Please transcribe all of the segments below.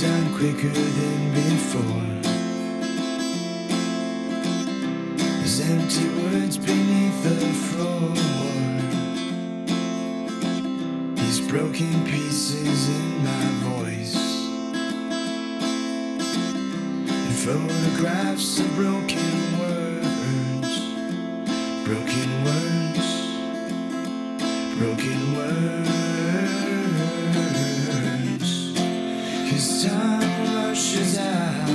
done quicker than before. There's empty words beneath the floor. These broken pieces in my voice. And photographs of broken words. Broken words. Broken words. Cause time rushes out,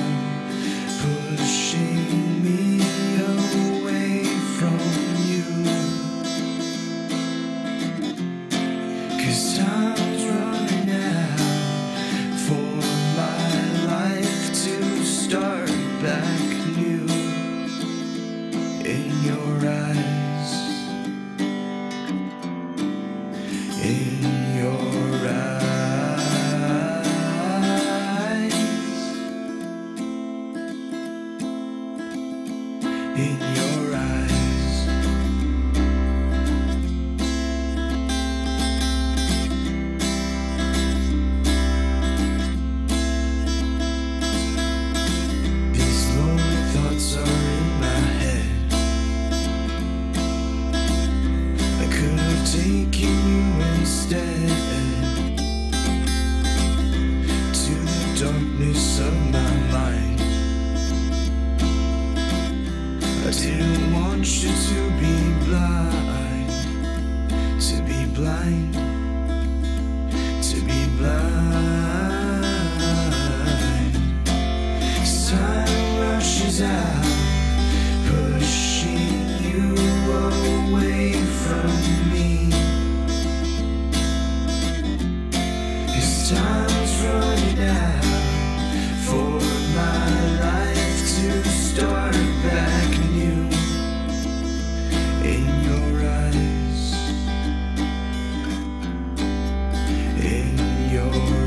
In your eyes. These lonely thoughts are in my head. I could have taken you instead to the darkness Didn't want you to be blind, to be blind, to be blind. Time rushes out, pushing you away from me. Cause time's running out for my life to start back eyes.